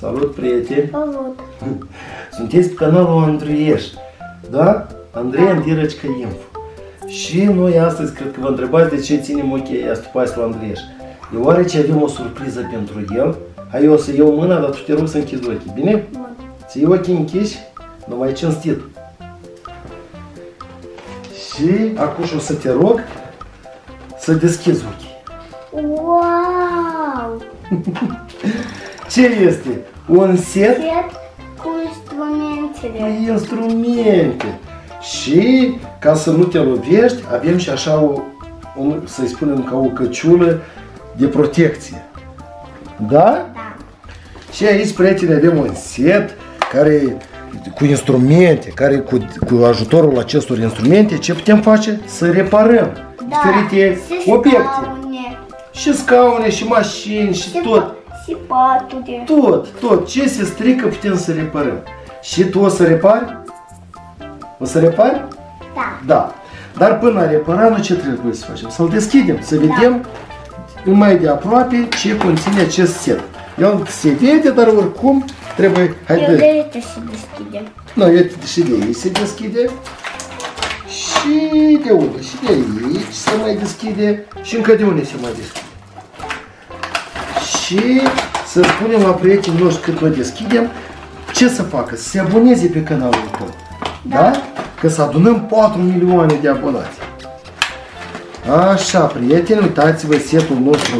Salut, prieteni! Salut! Sunteți pe canalul Andrieș, da? Andrei Andirăcică Info. Și noi astăzi cred că vă întrebați de ce ținem ochii asta pe la Andrieș. Deoarece avem o surpriză pentru el, hai eu o să iau mâna, dar tu te rog să închizi ochii, bine? Bun. Ți ochii închiși, numai cinstit. Și acum o să te rog să deschizi ochii. Wow! Ce este? Un set Set cu instrumentele. cu instrumente. Și ca să nu te lovești, avem și așa o, un, să-i spunem ca o căciulă de protecție. Da? Da. Și aici, prieteni, avem un set care cu instrumente, care cu, cu ajutorul acestor instrumente, ce putem face? Să reparăm Da. diferite și obiecte. scaune, Și scaune, și mașini, și și, tot. Pa- și paturi. Tot, tot. Ce se strică putem să reparăm. Și tu o să repari? O să repari? Da. Da. Dar până la repara, noi ce trebuie să facem? Să-l deschidem, să vedem mai de aproape ce conține acest set. El se vede, dar oricum trebuie... Hai, Eu dă. de aici se deschide. Nu, uite, și de aici se deschide. Și de unde? Și de aici se mai deschide. Și încă de unde se mai deschide. Și să spunem la prietenii noștri cât noi deschidem, ce să facă? Să se aboneze pe canalul tău. Da? Că să adunăm 4 milioane de abonați. Așa, prieteni, uitați-vă setul nostru.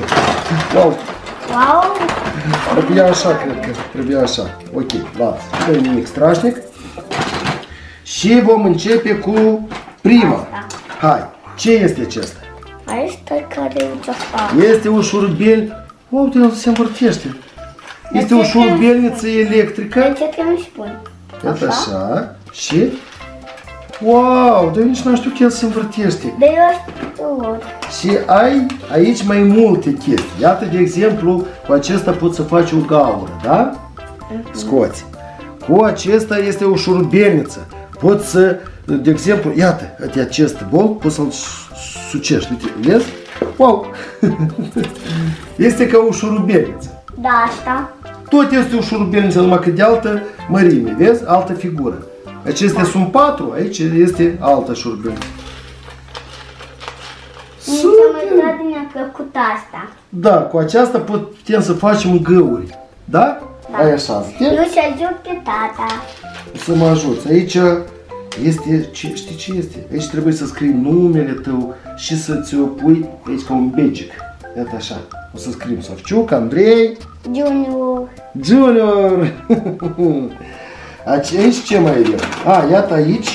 Wow, Wow! Trebuia așa, cred că. Trebuia așa. Ok, lasă. Nu e nimic strașnic. Și vom începe cu prima. Asta. Hai. Ce este acesta? Aici stă care e ceva. Este o șurubel... Uite, el se învârtește. Este o ce șurubelniță electrică. Ce trebuie să spun? Iată așa. Și... Wow, dar eu nici nu știu că el se învârtește. De eu știu. Și ai aici mai multe chestii. Iată, de exemplu, cu acesta poți să faci o gaură, da? Scoți. Cu acesta este o șurubelniță. Poți să, de exemplu, iată, uite acest bol, poți să-l su- sucești. Uite, vezi? Wow! este ca o șurubelniță. Da, asta. Tot este o șurubelniță, numai că de altă mărime, vezi? Altă figură. Acestea sunt patru, aici este altă șurubelniță. Mi se mai dat din a plăcut asta. Da, cu aceasta putem să facem găuri. Da? Da. Hai așa, te Eu și ajut pe tata. să mă ajuți. Aici este, ce, știi ce este? Aici trebuie să scrii numele tău și să ți-o pui aici ca un begic. Iată așa. O să scriem Sofciuc, Andrei, Junior. Junior. Aici aici ce mai avem? A, iată aici.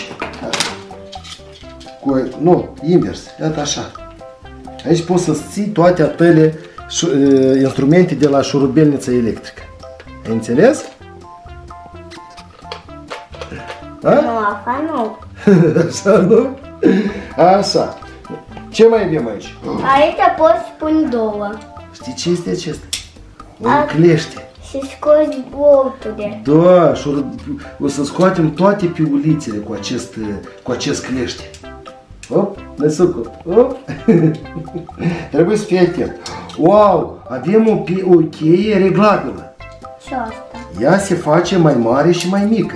Cu, nu, invers. Iată așa. Aici poți să ții toate atele șu- uh, instrumente de la șurubelnița electrică. Ai înțeles? Da? Nu, asta nu. Așa, nu? Așa. Ce mai avem aici? Aici poți pune două. Știi ce este acesta? O A- clește. Și scoți bolturile. Da, și o, o să scoatem toate piulițele cu acest, cu acest clește. Op, năsucul. Op. Trebuie să fii atent. Wow, avem o, pi- o cheie reglabilă. Și asta. Ea se face mai mare și mai mică.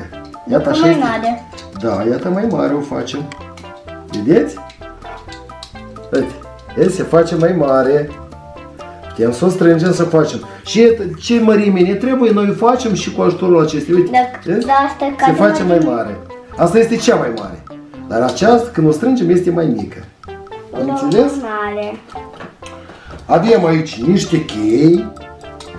Iată așa mai este. mare. Da, iată mai mare o facem. Vedeți? Uite, el se face mai mare. Putem să o strângem să facem. Și iată, ce mărime ne trebuie, noi o facem și cu ajutorul acestei. Uite, Dacă- vezi? da, asta e se care face mai mai- mare. Asta este cea mai mare. Dar aceasta, când o strângem, este mai mică. Am înțeles? Mare. Avem aici niște chei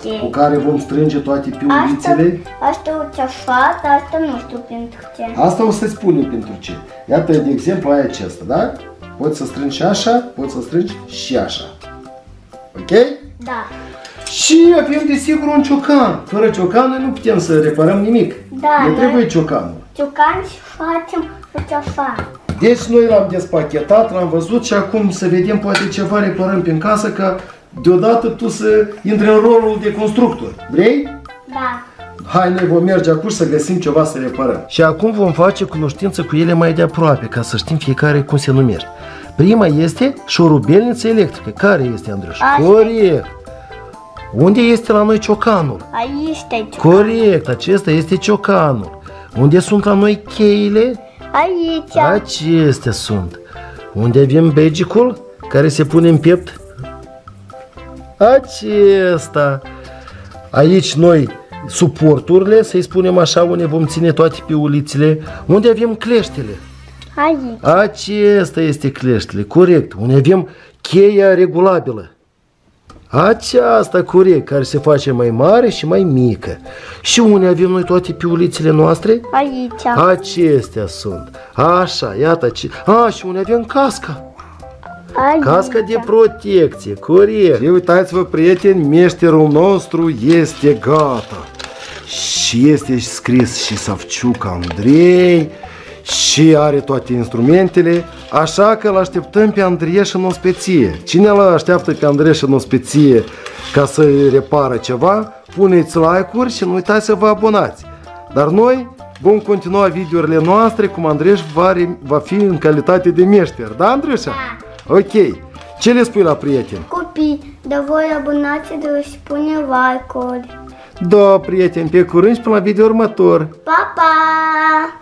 cu Ce? care vom strânge toate Asta, piulițele. asta o ceafat, asta nu știu pentru ce. Asta o să-ți spun eu pentru ce. Iată, de exemplu, ai acesta, da? Poți să strângi și așa, poți să strângi și așa. Ok? Da. Și avem, desigur, un ciocan. Fără ciocan noi nu putem să reparăm nimic. Da, ne noi- trebuie ciocanul. Ciucan și facem o ceafat. Deci noi l-am despachetat, l-am văzut și acum să vedem poate ceva reparăm prin casă ca deodată tu să intri în rolul de constructor. Vrei? Da. Hai, noi vom merge acum să găsim ceva să reparăm. Și acum vom face cunoștință cu ele mai de aproape, ca să știm fiecare cum se numește. Prima este șurubelniță electrică. Care este, Andruș? Asta. Corect. Unde este la noi ciocanul? Aici te Corect, acesta este ciocanul. Unde sunt la noi cheile? Aici. Acestea sunt. Unde avem begicul care se pune în piept? Acesta. Aici noi suporturile, să-i spunem așa, unde vom ține toate piulițele. Unde avem cleștele? Aici. Acesta este cleștele, corect. Unde avem cheia regulabilă. Aceasta corect, care se face mai mare și mai mică. Și unde avem noi toate piulițele noastre? Aici. Acestea sunt. Așa, iată. Ce... A, și unde avem casca. Aici. Casca de protecție, corect. Și uitați-vă, prieteni, meșterul nostru este gata. Și este scris și Savciuc Andrei și are toate instrumentele, așa că îl așteptăm pe Andrieș în ospeție. Cine îl așteaptă pe Andrieș în ospeție ca să repară ceva, puneți like-uri și nu uitați să vă abonați. Dar noi vom continua videourile noastre cum Andrieș va, re- va fi în calitate de meșter. Da, Andrieșa? Ok. Ce le spui la prieteni? Copii, de voi abonați de și pune like-uri. Da, prieteni, pe curând și până la video următor. Pa, pa!